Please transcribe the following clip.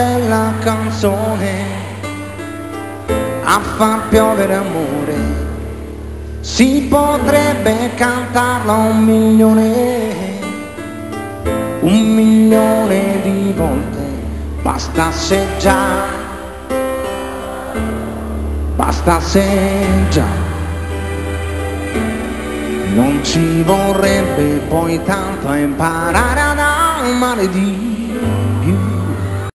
una canzone a far piovere amore. Si potrebbe cantarla un milione, un milione di volte, bastasse già, bastasse già. Non ci vorrebbe poi tanto imparare ad amare di più